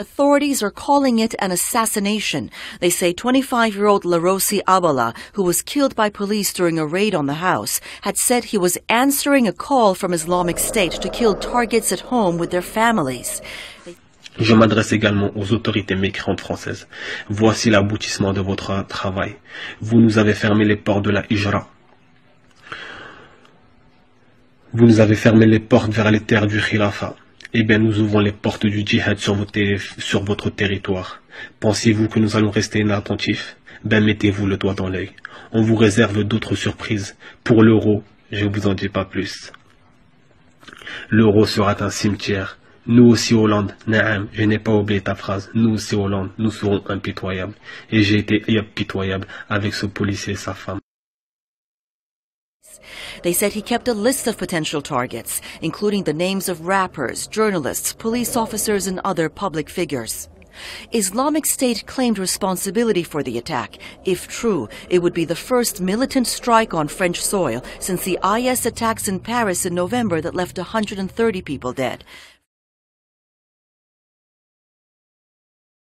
Authorities are calling it an assassination. They say 25-year-old Larossi Abballa, who was killed by police during a raid on the house, had said he was answering a call from Islamic State to kill targets at home with their families. Je m'adresse également aux autorités migrantes françaises. Voici l'aboutissement de votre travail. Vous nous avez fermé les portes de la Hijra. Vous nous avez fermé les portes vers les terres du Khilafa. Eh bien, nous ouvrons les portes du djihad sur, votre territoire. Pensez-vous que nous allons rester inattentifs? Ben, mettez-vous le doigt dans l'œil. On vous réserve d'autres surprises. Pour l'euro, je vous en dis pas plus. L'euro sera un cimetière. Nous aussi Hollande, Naam, je n'ai pas oublié ta phrase. Nous aussi Hollande, nous serons impitoyables. Et j'ai été impitoyable avec ce policier et sa femme. They said he kept a list of potential targets, including the names of rappers, journalists, police officers, and other public figures. Islamic State claimed responsibility for the attack. If true, it would be the first militant strike on French soil since the IS attacks in Paris in November that left 130 people dead.